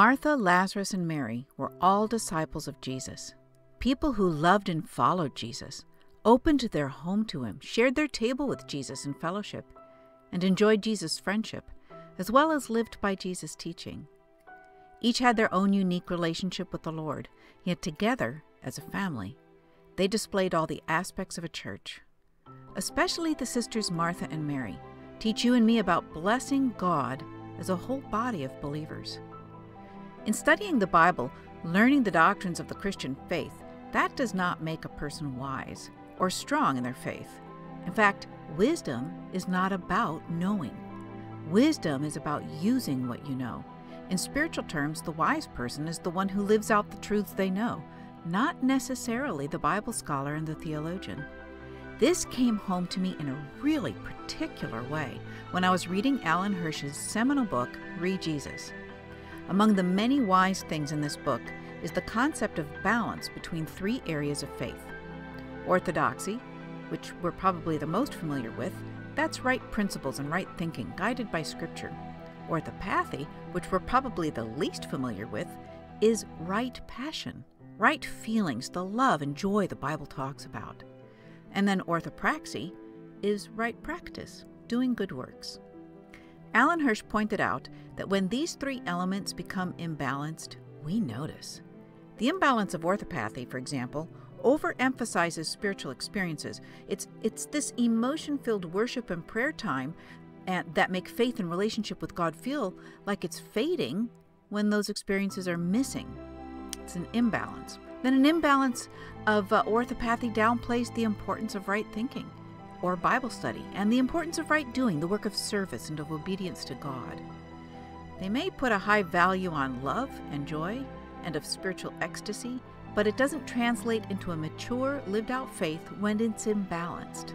Martha, Lazarus, and Mary were all disciples of Jesus, people who loved and followed Jesus, opened their home to him, shared their table with Jesus in fellowship, and enjoyed Jesus' friendship, as well as lived by Jesus' teaching. Each had their own unique relationship with the Lord, yet together, as a family, they displayed all the aspects of a church. Especially the sisters Martha and Mary teach you and me about blessing God as a whole body of believers. In studying the Bible, learning the doctrines of the Christian faith, that does not make a person wise or strong in their faith. In fact, wisdom is not about knowing. Wisdom is about using what you know. In spiritual terms, the wise person is the one who lives out the truths they know, not necessarily the Bible scholar and the theologian. This came home to me in a really particular way when I was reading Alan Hirsch's seminal book, ReJesus. Among the many wise things in this book is the concept of balance between three areas of faith orthodoxy, which we're probably the most familiar with, that's right principles and right thinking guided by Scripture. Orthopathy, which we're probably the least familiar with, is right passion, right feelings, the love and joy the Bible talks about. And then orthopraxy is right practice, doing good works. Alan Hirsch pointed out that when these three elements become imbalanced, we notice. The imbalance of orthopathy, for example, overemphasizes spiritual experiences. It's, it's this emotion filled worship and prayer time and, that make faith and relationship with God feel like it's fading when those experiences are missing. It's an imbalance. Then, an imbalance of uh, orthopathy downplays the importance of right thinking or Bible study and the importance of right doing, the work of service and of obedience to God. They may put a high value on love and joy and of spiritual ecstasy, but it doesn't translate into a mature, lived out faith when it's imbalanced.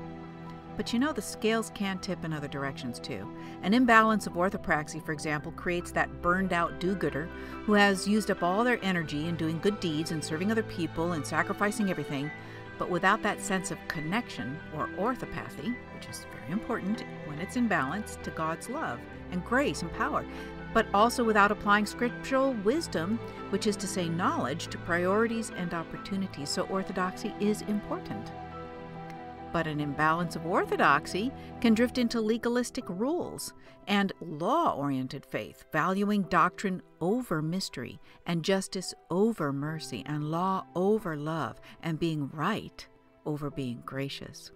But you know, the scales can tip in other directions too. An imbalance of orthopraxy, for example, creates that burned out do gooder who has used up all their energy in doing good deeds and serving other people and sacrificing everything, but without that sense of connection or orthopathy, which is very important when it's in balance to God's love and grace and power, but also without applying scriptural wisdom, which is to say knowledge, to priorities and opportunities. So orthodoxy is important. But an imbalance of orthodoxy can drift into legalistic rules and law oriented faith, valuing doctrine over mystery, and justice over mercy, and law over love, and being right over being gracious.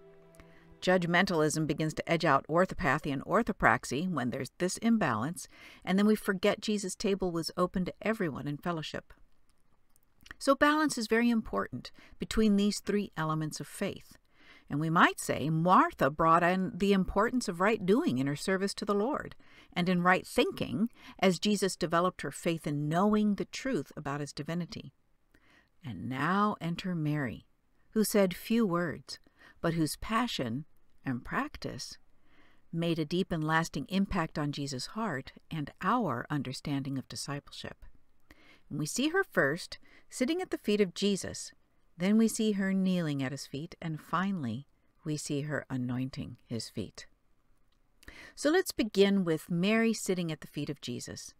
Judgmentalism begins to edge out orthopathy and orthopraxy when there's this imbalance, and then we forget Jesus' table was open to everyone in fellowship. So, balance is very important between these three elements of faith. And we might say Martha brought in the importance of right doing in her service to the Lord and in right thinking as Jesus developed her faith in knowing the truth about his divinity. And now enter Mary, who said few words, but whose passion and practice made a deep and lasting impact on Jesus' heart and our understanding of discipleship. And we see her first sitting at the feet of Jesus then we see her kneeling at his feet, and finally, we see her anointing his feet. So let's begin with Mary sitting at the feet of Jesus.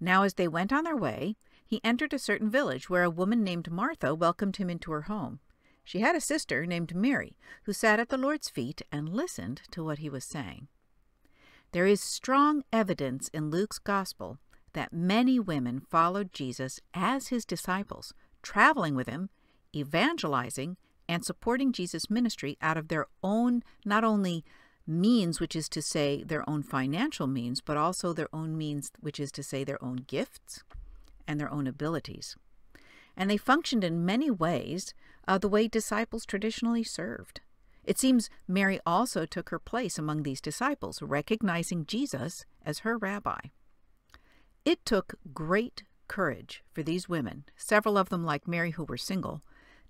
Now, as they went on their way, he entered a certain village where a woman named Martha welcomed him into her home. She had a sister named Mary, who sat at the Lord's feet and listened to what he was saying. There is strong evidence in Luke's Gospel that many women followed Jesus as his disciples, traveling with him evangelizing and supporting Jesus' ministry out of their own, not only means, which is to say their own financial means, but also their own means, which is to say their own gifts and their own abilities. And they functioned in many ways uh, the way disciples traditionally served. It seems Mary also took her place among these disciples, recognizing Jesus as her rabbi. It took great courage for these women, several of them like Mary who were single,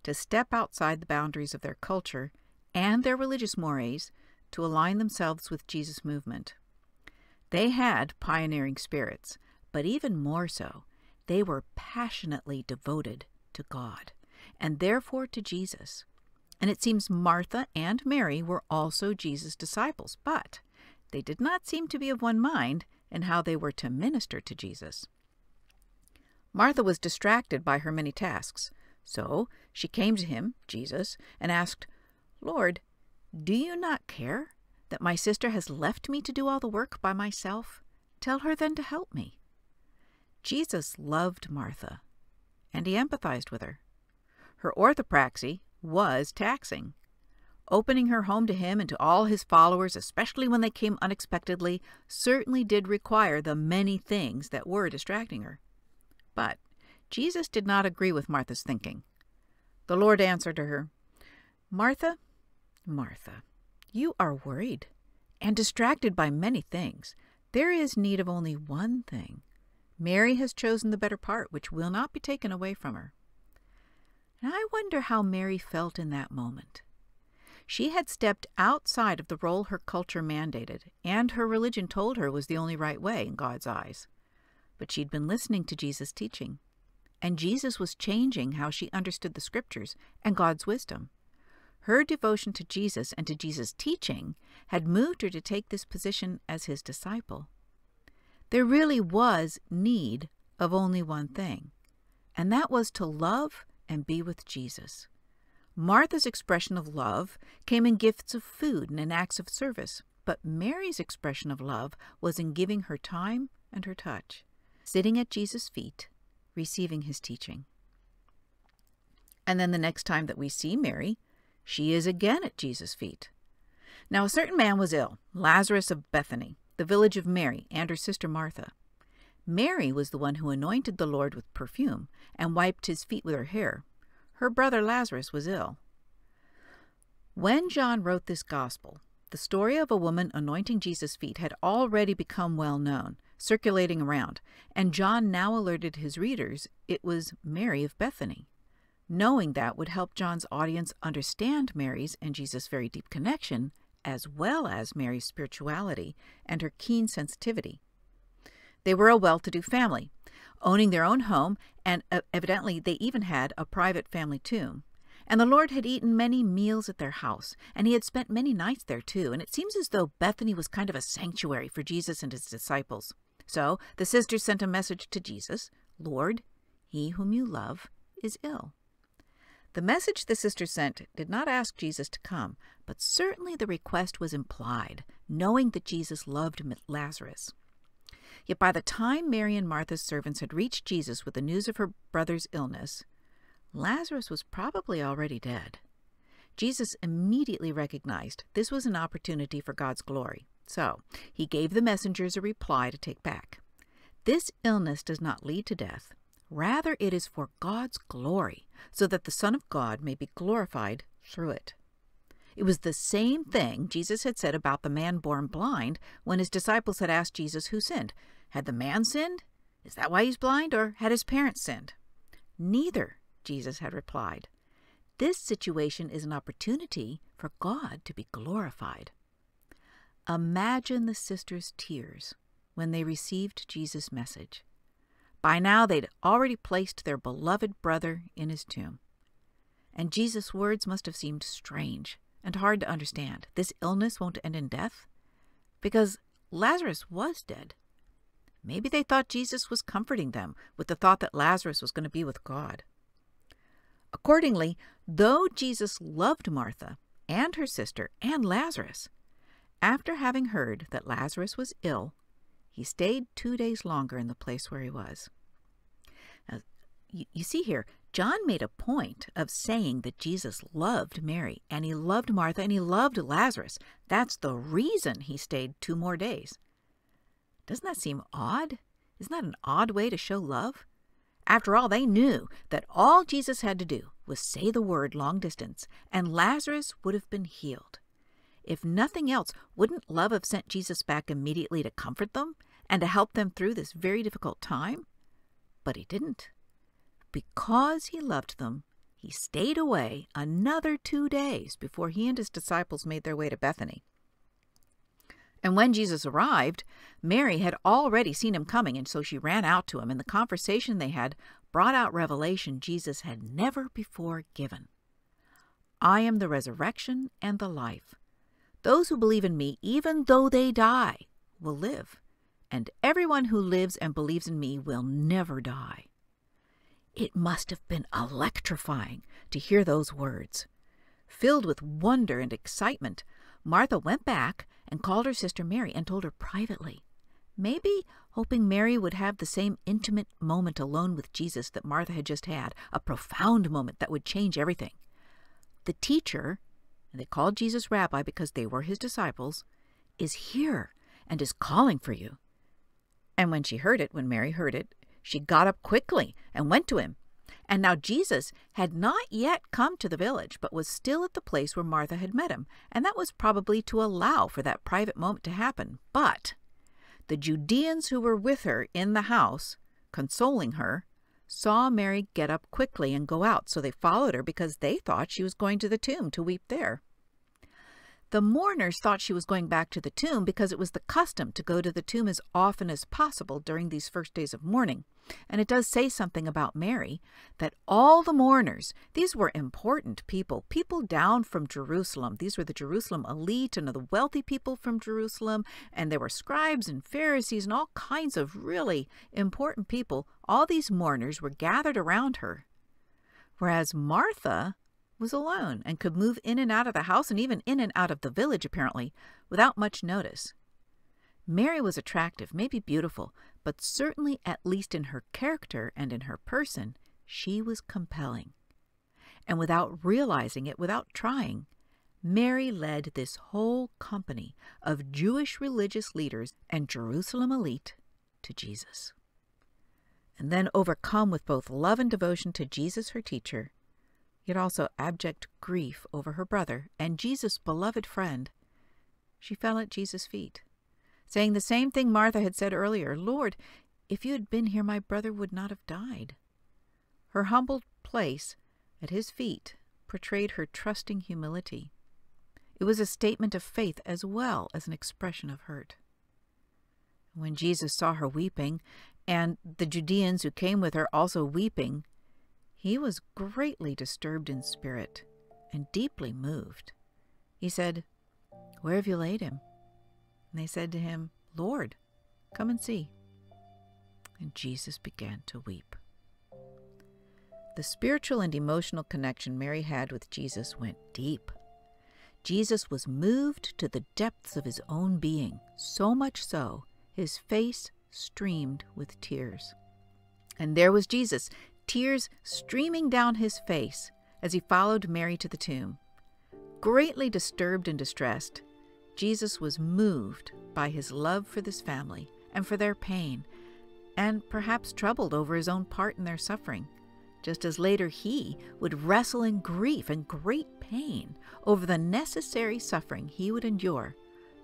to step outside the boundaries of their culture and their religious mores to align themselves with Jesus' movement. They had pioneering spirits, but even more so, they were passionately devoted to God and therefore to Jesus. And it seems Martha and Mary were also Jesus' disciples, but they did not seem to be of one mind in how they were to minister to Jesus. Martha was distracted by her many tasks, so she came to him, Jesus, and asked, Lord, do you not care that my sister has left me to do all the work by myself? Tell her then to help me. Jesus loved Martha, and he empathized with her. Her orthopraxy was taxing. Opening her home to him and to all his followers, especially when they came unexpectedly, certainly did require the many things that were distracting her. But Jesus did not agree with Martha's thinking. The Lord answered to her, Martha, Martha, you are worried and distracted by many things. There is need of only one thing. Mary has chosen the better part, which will not be taken away from her. And I wonder how Mary felt in that moment. She had stepped outside of the role her culture mandated, and her religion told her was the only right way in God's eyes. But she'd been listening to Jesus' teaching, and Jesus was changing how she understood the scriptures and God's wisdom. Her devotion to Jesus and to Jesus' teaching had moved her to take this position as his disciple. There really was need of only one thing, and that was to love and be with Jesus. Martha's expression of love came in gifts of food and in acts of service, but Mary's expression of love was in giving her time and her touch, sitting at Jesus' feet, receiving his teaching. And then the next time that we see Mary, she is again at Jesus' feet. Now a certain man was ill, Lazarus of Bethany, the village of Mary and her sister Martha. Mary was the one who anointed the Lord with perfume and wiped his feet with her hair. Her brother Lazarus was ill. When John wrote this gospel, the story of a woman anointing Jesus' feet had already become well known, circulating around, and John now alerted his readers it was Mary of Bethany. Knowing that would help John's audience understand Mary's and Jesus' very deep connection, as well as Mary's spirituality and her keen sensitivity. They were a well to do family, owning their own home, and evidently they even had a private family tomb. And the Lord had eaten many meals at their house, and he had spent many nights there too, and it seems as though Bethany was kind of a sanctuary for Jesus and his disciples. So the sisters sent a message to Jesus Lord, he whom you love is ill. The message the sisters sent did not ask Jesus to come, but certainly the request was implied, knowing that Jesus loved Lazarus. Yet by the time Mary and Martha's servants had reached Jesus with the news of her brother's illness, Lazarus was probably already dead. Jesus immediately recognized this was an opportunity for God's glory, so he gave the messengers a reply to take back. This illness does not lead to death. Rather, it is for God's glory, so that the Son of God may be glorified through it. It was the same thing Jesus had said about the man born blind when his disciples had asked Jesus who sinned. Had the man sinned? Is that why he's blind? Or had his parents sinned? Neither, Jesus had replied. This situation is an opportunity for God to be glorified. Imagine the sisters' tears when they received Jesus' message. By now, they'd already placed their beloved brother in his tomb. And Jesus' words must have seemed strange and hard to understand. This illness won't end in death? Because Lazarus was dead. Maybe they thought Jesus was comforting them with the thought that Lazarus was going to be with God. Accordingly, though Jesus loved Martha and her sister and Lazarus, after having heard that Lazarus was ill, he stayed two days longer in the place where he was. Now, you, you see here, John made a point of saying that Jesus loved Mary, and he loved Martha, and he loved Lazarus. That's the reason he stayed two more days. Doesn't that seem odd? Isn't that an odd way to show love? After all, they knew that all Jesus had to do was say the word long distance, and Lazarus would have been healed. If nothing else, wouldn't love have sent Jesus back immediately to comfort them and to help them through this very difficult time? But he didn't. Because he loved them, he stayed away another two days before he and his disciples made their way to Bethany. And when Jesus arrived, Mary had already seen him coming, and so she ran out to him, and the conversation they had brought out revelation Jesus had never before given. I am the resurrection and the life. Those who believe in me, even though they die, will live, and everyone who lives and believes in me will never die. It must have been electrifying to hear those words. Filled with wonder and excitement, Martha went back and called her sister Mary and told her privately, maybe hoping Mary would have the same intimate moment alone with Jesus that Martha had just had, a profound moment that would change everything. The teacher, and they called Jesus Rabbi because they were his disciples, is here and is calling for you. And when she heard it, when Mary heard it, she got up quickly and went to him. And now Jesus had not yet come to the village, but was still at the place where Martha had met him, and that was probably to allow for that private moment to happen. But the Judeans who were with her in the house, consoling her, saw Mary get up quickly and go out, so they followed her because they thought she was going to the tomb to weep there. The mourners thought she was going back to the tomb because it was the custom to go to the tomb as often as possible during these first days of mourning. And it does say something about Mary that all the mourners, these were important people, people down from Jerusalem. These were the Jerusalem elite and the wealthy people from Jerusalem. And there were scribes and Pharisees and all kinds of really important people. All these mourners were gathered around her. Whereas Martha was alone and could move in and out of the house and even in and out of the village, apparently, without much notice. Mary was attractive, maybe beautiful, but certainly, at least in her character and in her person, she was compelling. And without realizing it, without trying, Mary led this whole company of Jewish religious leaders and Jerusalem elite to Jesus. And then, overcome with both love and devotion to Jesus, her teacher, yet also abject grief over her brother and Jesus' beloved friend, she fell at Jesus' feet, saying the same thing Martha had said earlier Lord, if you had been here, my brother would not have died. Her humbled place at his feet portrayed her trusting humility. It was a statement of faith as well as an expression of hurt. When Jesus saw her weeping, and the Judeans who came with her also weeping, he was greatly disturbed in spirit and deeply moved. He said, Where have you laid him? And they said to him, Lord, come and see. And Jesus began to weep. The spiritual and emotional connection Mary had with Jesus went deep. Jesus was moved to the depths of his own being, so much so his face streamed with tears. And there was Jesus, tears streaming down his face as he followed Mary to the tomb. Greatly disturbed and distressed, Jesus was moved by his love for this family and for their pain, and perhaps troubled over his own part in their suffering, just as later he would wrestle in grief and great pain over the necessary suffering he would endure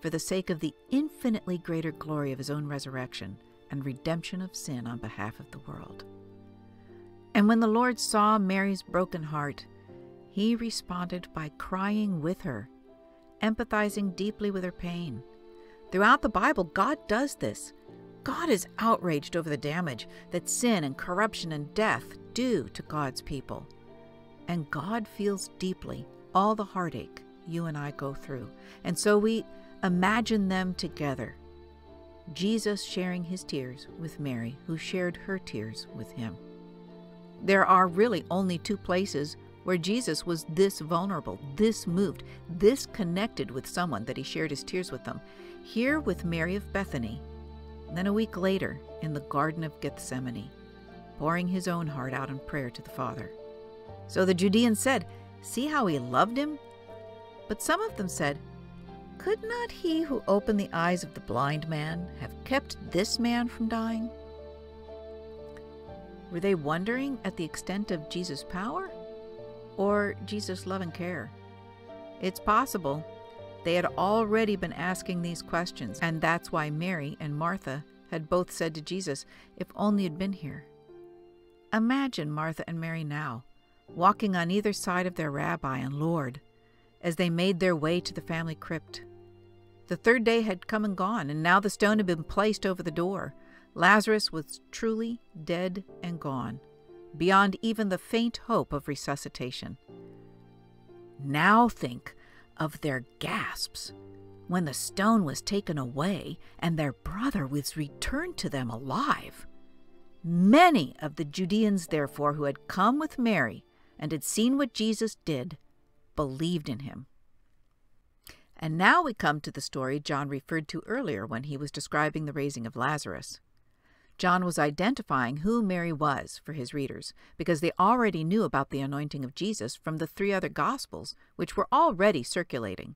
for the sake of the infinitely greater glory of his own resurrection and redemption of sin on behalf of the world. And when the Lord saw Mary's broken heart, he responded by crying with her, empathizing deeply with her pain. Throughout the Bible, God does this. God is outraged over the damage that sin and corruption and death do to God's people. And God feels deeply all the heartache you and I go through. And so we imagine them together. Jesus sharing his tears with Mary, who shared her tears with him. There are really only two places where Jesus was this vulnerable, this moved, this connected with someone that he shared his tears with them. Here with Mary of Bethany, then a week later in the Garden of Gethsemane, pouring his own heart out in prayer to the Father. So the Judeans said, See how he loved him? But some of them said, Could not he who opened the eyes of the blind man have kept this man from dying? Were they wondering at the extent of Jesus' power or Jesus' love and care? It's possible. They had already been asking these questions, and that's why Mary and Martha had both said to Jesus, If only you'd been here. Imagine Martha and Mary now, walking on either side of their rabbi and Lord, as they made their way to the family crypt. The third day had come and gone, and now the stone had been placed over the door. Lazarus was truly dead and gone, beyond even the faint hope of resuscitation. Now think of their gasps when the stone was taken away and their brother was returned to them alive. Many of the Judeans, therefore, who had come with Mary and had seen what Jesus did, believed in him. And now we come to the story John referred to earlier when he was describing the raising of Lazarus. John was identifying who Mary was for his readers because they already knew about the anointing of Jesus from the three other Gospels, which were already circulating.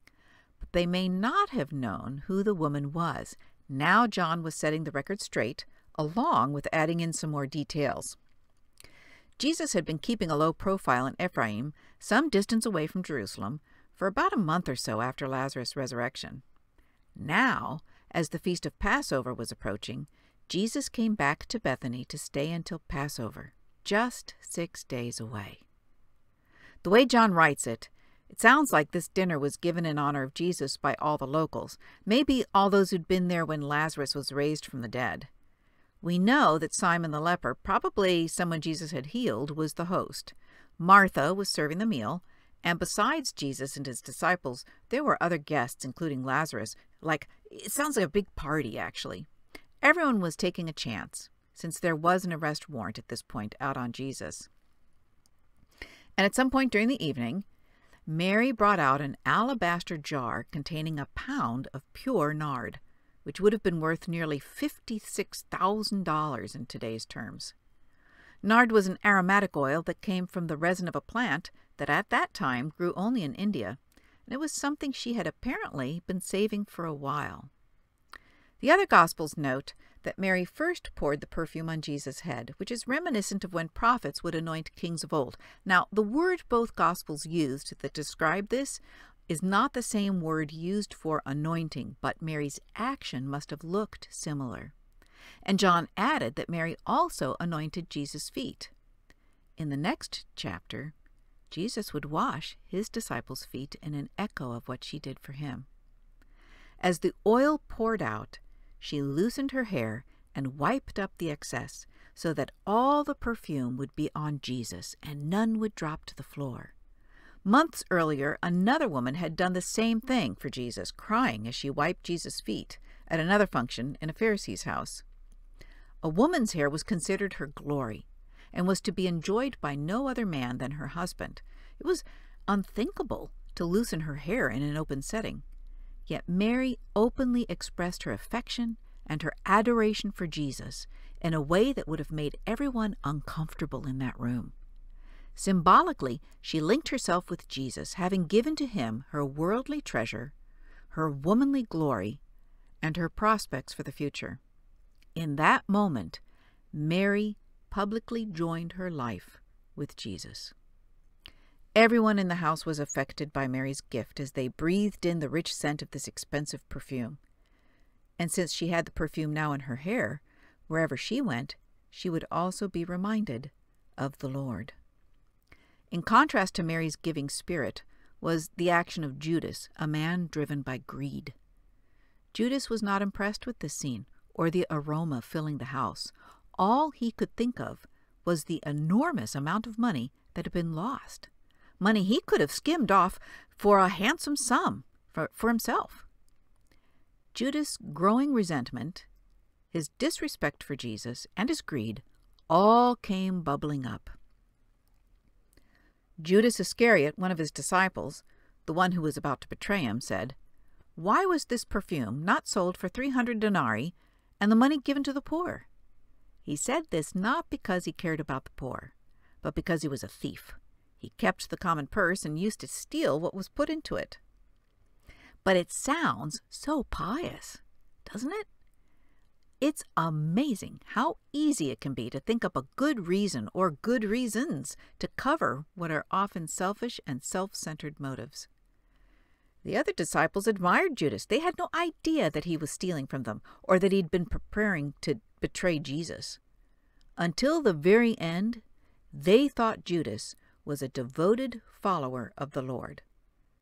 But they may not have known who the woman was. Now John was setting the record straight, along with adding in some more details. Jesus had been keeping a low profile in Ephraim, some distance away from Jerusalem, for about a month or so after Lazarus' resurrection. Now, as the feast of Passover was approaching, Jesus came back to Bethany to stay until Passover, just six days away. The way John writes it, it sounds like this dinner was given in honor of Jesus by all the locals, maybe all those who'd been there when Lazarus was raised from the dead. We know that Simon the leper, probably someone Jesus had healed, was the host. Martha was serving the meal, and besides Jesus and his disciples, there were other guests, including Lazarus. Like, it sounds like a big party, actually. Everyone was taking a chance, since there was an arrest warrant at this point out on Jesus. And at some point during the evening, Mary brought out an alabaster jar containing a pound of pure nard, which would have been worth nearly $56,000 in today's terms. Nard was an aromatic oil that came from the resin of a plant that at that time grew only in India, and it was something she had apparently been saving for a while. The other Gospels note that Mary first poured the perfume on Jesus' head, which is reminiscent of when prophets would anoint kings of old. Now, the word both Gospels used that describe this is not the same word used for anointing, but Mary's action must have looked similar. And John added that Mary also anointed Jesus' feet. In the next chapter, Jesus would wash his disciples' feet in an echo of what she did for him. As the oil poured out, she loosened her hair and wiped up the excess so that all the perfume would be on Jesus and none would drop to the floor. Months earlier, another woman had done the same thing for Jesus, crying as she wiped Jesus' feet at another function in a Pharisee's house. A woman's hair was considered her glory and was to be enjoyed by no other man than her husband. It was unthinkable to loosen her hair in an open setting. Yet Mary openly expressed her affection and her adoration for Jesus in a way that would have made everyone uncomfortable in that room. Symbolically, she linked herself with Jesus, having given to him her worldly treasure, her womanly glory, and her prospects for the future. In that moment, Mary publicly joined her life with Jesus. Everyone in the house was affected by Mary's gift as they breathed in the rich scent of this expensive perfume. And since she had the perfume now in her hair, wherever she went, she would also be reminded of the Lord. In contrast to Mary's giving spirit was the action of Judas, a man driven by greed. Judas was not impressed with this scene or the aroma filling the house. All he could think of was the enormous amount of money that had been lost money he could have skimmed off for a handsome sum for, for himself. Judas' growing resentment, his disrespect for Jesus, and his greed all came bubbling up. Judas Iscariot, one of his disciples, the one who was about to betray him, said, Why was this perfume not sold for three hundred denarii and the money given to the poor? He said this not because he cared about the poor, but because he was a thief. He kept the common purse and used to steal what was put into it. But it sounds so pious, doesn't it? It's amazing how easy it can be to think up a good reason or good reasons to cover what are often selfish and self centered motives. The other disciples admired Judas. They had no idea that he was stealing from them or that he'd been preparing to betray Jesus. Until the very end, they thought Judas was a devoted follower of the Lord.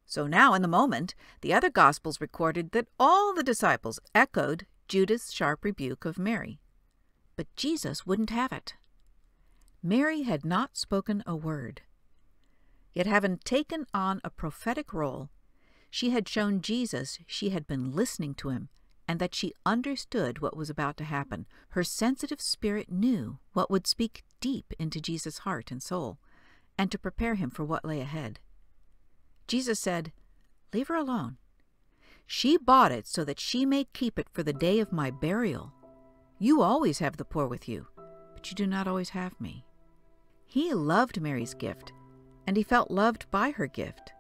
So now, in the moment, the other Gospels recorded that all the disciples echoed Judas' sharp rebuke of Mary. But Jesus wouldn't have it. Mary had not spoken a word. Yet, having taken on a prophetic role, she had shown Jesus she had been listening to him and that she understood what was about to happen. Her sensitive spirit knew what would speak deep into Jesus' heart and soul, and to prepare him for what lay ahead. Jesus said, Leave her alone. She bought it so that she may keep it for the day of my burial. You always have the poor with you, but you do not always have me. He loved Mary's gift, and he felt loved by her gift.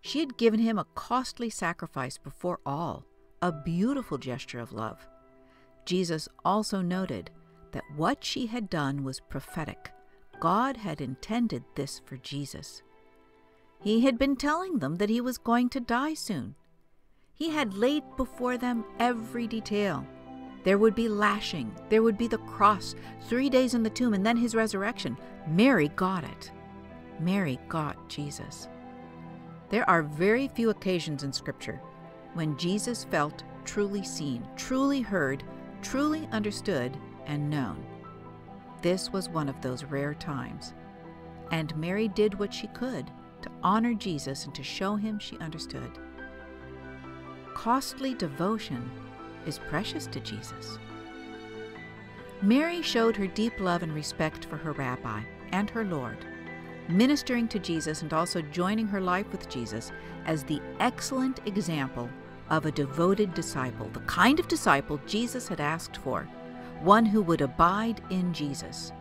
She had given him a costly sacrifice before all, a beautiful gesture of love. Jesus also noted that what she had done was prophetic. God had intended this for Jesus. He had been telling them that he was going to die soon. He had laid before them every detail. There would be lashing, there would be the cross, three days in the tomb, and then his resurrection. Mary got it. Mary got Jesus. There are very few occasions in Scripture when Jesus felt truly seen, truly heard, truly understood, and known. This was one of those rare times. And Mary did what she could to honor Jesus and to show him she understood. Costly devotion is precious to Jesus. Mary showed her deep love and respect for her rabbi and her Lord ministering to Jesus and also joining her life with Jesus as the excellent example of a devoted disciple, the kind of disciple Jesus had asked for, one who would abide in Jesus.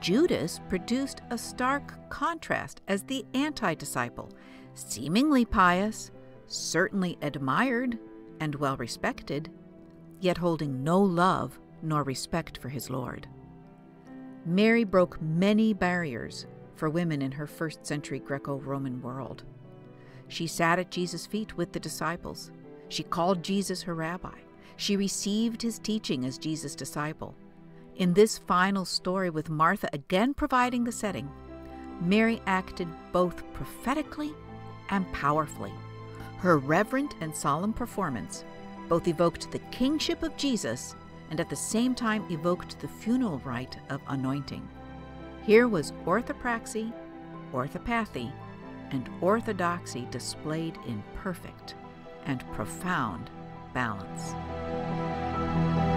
Judas produced a stark contrast as the anti disciple, seemingly pious, certainly admired and well respected, yet holding no love nor respect for his Lord. Mary broke many barriers for women in her first century Greco Roman world. She sat at Jesus' feet with the disciples. She called Jesus her rabbi. She received his teaching as Jesus' disciple. In this final story, with Martha again providing the setting, Mary acted both prophetically and powerfully. Her reverent and solemn performance both evoked the kingship of Jesus and at the same time evoked the funeral rite of anointing. Here was orthopraxy, orthopathy, and orthodoxy displayed in perfect and profound balance thank you